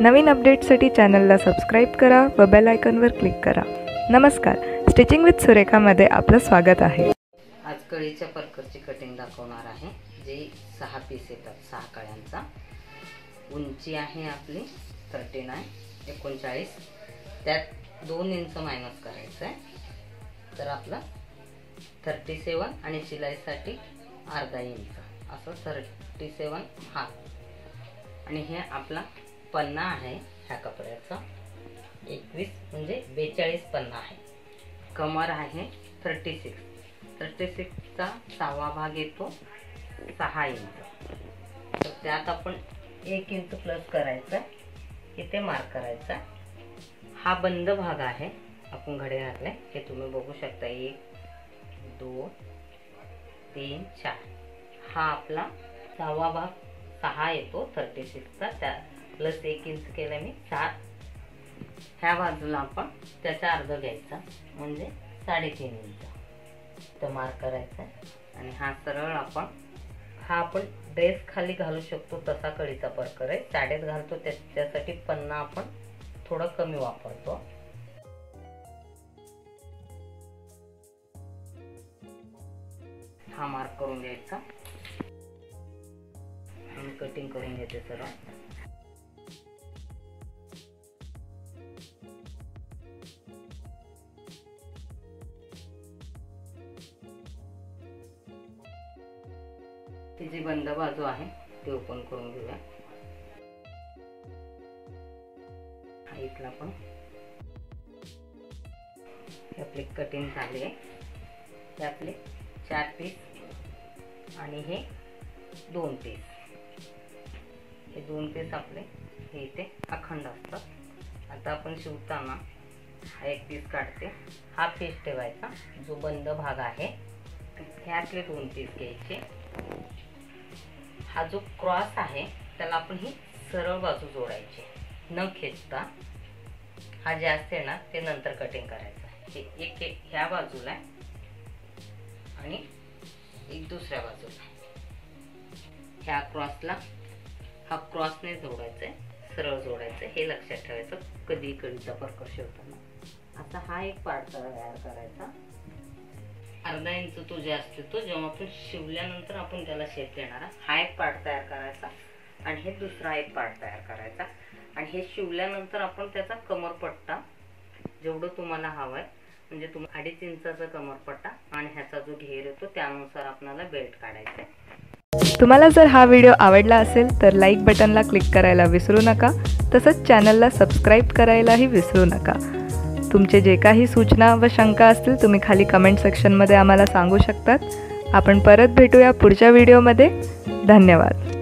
नवीन अपडेटसाठी चॅनलला सबस्क्राईब करा व बेल आयकॉनवर क्लिक करा. नमस्कार. स्टिचिंग विथ सुरेखामध्ये आपलं स्वागत आहे. आज कळीच्या परकरची कटिंग दाखवणार आहे. जे सहा पीस येतात सहा कळ्यांचा. उंची आहे आपली थर्टी नाईन एकोणचाळीस. त्यात दोन इंच मायनस करायचं आहे. तर आपलं थर्टी सेवन आणि शिलाईसाठी अर्धा इंच असं थर्टी सेवन हाफ आणि हे आपला पन्ना आहे ह्या कपड्याचा. एकवीस म्हणजे बेचाळीस पन्ना आहे. कमर आहे थर्टी सिक्स थर्टी सिक्सचा सहावा भाग येतो सहा इंच. तर त्यात आपण एक इंच प्लस करायचा इथे मार्क करायचा हा बंद भाग आहे. आपण घडे घातले हे तुम्ही बघू शकता. एक दोन तीन चार. हा आपला सहावा भाग सहा येतो. थर्टी सिक्सचा त्या प्लस एक इंच केलं मी सात ह्या बाजूला आपण त्याचा अर्ध घ्यायचा म्हणजे साडेतीन इंच. तर मार्क करायचा आणि हा सरळ आपण हा आपण ड्रेस खाली घालू शकतो तसा कळीचा परकर आहे. साडेत घालतो त्याच्यासाठी पन्ना आपण थोडं कमी वापरतो. हा मार्क करून घ्यायचा. आणि कटिंग करून घेते सरळ. ती जी बंद बाजू आहे ती ओपन करून घेऊया. हा इथला पण. हे आपली कटिंग झाली. आहे हे आपले चार पीस आणि हे दोन पीस हे दोन पीस आपले हे इथे अखंड असतात आता आपण शिवताना हा एक पीस काढते. हा पीस ठेवायचा जो बंद भाग आहे. हे आपले दोन पीस घ्यायचे. हा जो क्रॉस आहे त्याला आपण ही सरळ बाजू जोडायची न खेचता हा जे असते ना ते नंतर कटिंग करायचं हे एक एक ह्या बाजूला आहे आणि एक दुसऱ्या बाजूला ह्या क्रॉसला हा क्रॉसने जोडायचा आहे सरळ जोडायचं हे लक्षात ठेवायचं कधी कधीचा परकर होताना आता हा एक पार्ट तयार करायचा. अर्धा इंच तो जे असते तो जेव्हा आपण शिवल्यानंतर आपण त्याला शेप देणार हा एक पार्ट तयार करायचा आणि हे दुसरा एक पार्ट तयार करायचा. आणि हे शिवल्यानंतर आपण त्याचा कमरपट्टा जेवढं तुम्हाला हवं आहे म्हणजे तुम्ही अडीच इंचाचा कमरपट्टा आणि ह्याचा जो घेर येतो त्यानुसार आपल्याला बेल्ट काढायचा आहे. तुम्हाला जर हा व्हिडिओ आवडला असेल तर लाईक बटनला क्लिक करायला विसरू नका. तसंच चॅनलला सबस्क्राईब करायलाही विसरू नका. तुमचे जे काही सूचना व शंका असतील तुम्ही खाली कमेंट सेक्शनमध्ये आम्हाला सांगू शकतात. आपण परत भेटूया पुढच्या व्हिडिओमध्ये धन्यवाद.